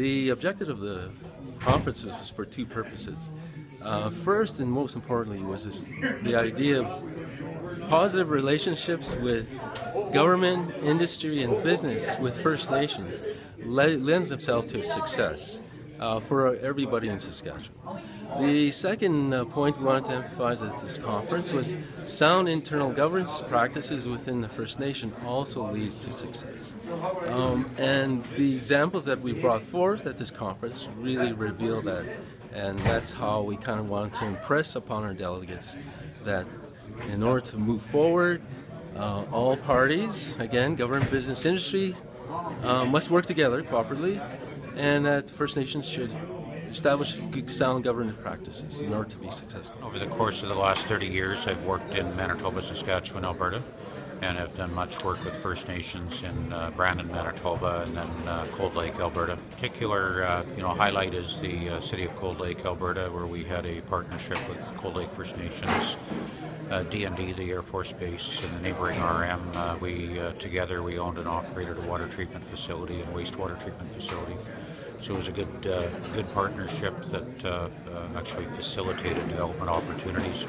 The objective of the conference was for two purposes. Uh, first and most importantly was this, the idea of positive relationships with government, industry, and business with First Nations lends itself to success uh, for everybody in Saskatchewan. The second uh, point we wanted to emphasize at this conference was sound internal governance practices within the First Nation also leads to success. Um, and the examples that we brought forth at this conference really reveal that. And that's how we kind of wanted to impress upon our delegates that in order to move forward, uh, all parties, again, government, business, industry, uh, must work together properly, and that First Nations should establish sound governance practices in order to be successful. Over the course of the last 30 years, I've worked in Manitoba, Saskatchewan, Alberta, and have done much work with First Nations in uh, Brandon, Manitoba, and then uh, Cold Lake, Alberta. Particular, uh, you know, highlight is the uh, city of Cold Lake, Alberta, where we had a partnership with Cold Lake First Nations, DND, uh, the Air Force Base, and the neighboring RM. Uh, we together we owned and operated a water treatment facility and wastewater treatment facility. So it was a good, good partnership that actually facilitated development opportunities.